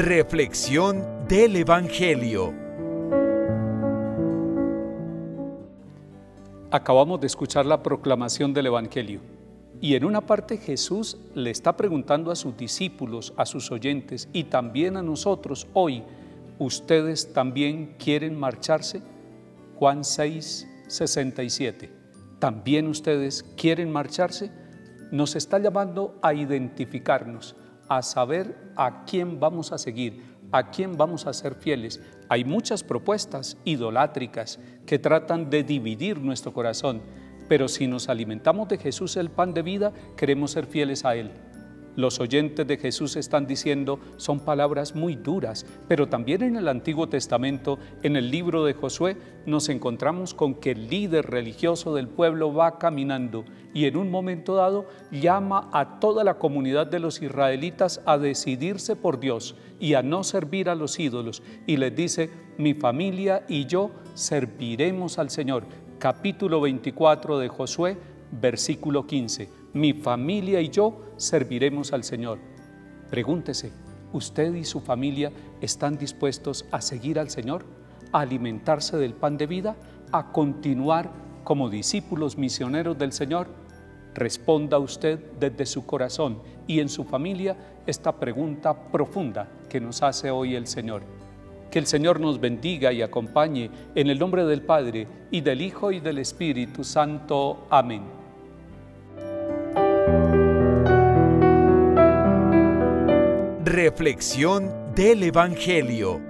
Reflexión del Evangelio. Acabamos de escuchar la proclamación del Evangelio y en una parte Jesús le está preguntando a sus discípulos, a sus oyentes y también a nosotros hoy, ¿ustedes también quieren marcharse? Juan 6, 67. ¿También ustedes quieren marcharse? Nos está llamando a identificarnos a saber a quién vamos a seguir, a quién vamos a ser fieles. Hay muchas propuestas idolátricas que tratan de dividir nuestro corazón, pero si nos alimentamos de Jesús el pan de vida, queremos ser fieles a Él los oyentes de Jesús están diciendo son palabras muy duras, pero también en el Antiguo Testamento, en el libro de Josué, nos encontramos con que el líder religioso del pueblo va caminando y en un momento dado llama a toda la comunidad de los israelitas a decidirse por Dios y a no servir a los ídolos y les dice, mi familia y yo serviremos al Señor. Capítulo 24 de Josué, versículo 15 mi familia y yo serviremos al Señor. Pregúntese, ¿usted y su familia están dispuestos a seguir al Señor, a alimentarse del pan de vida, a continuar como discípulos misioneros del Señor? Responda usted desde su corazón y en su familia esta pregunta profunda que nos hace hoy el Señor. Que el Señor nos bendiga y acompañe en el nombre del Padre y del Hijo y del Espíritu Santo. Amén. Reflexión del Evangelio.